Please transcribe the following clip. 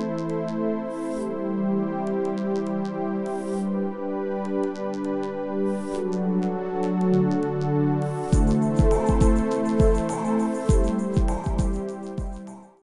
Música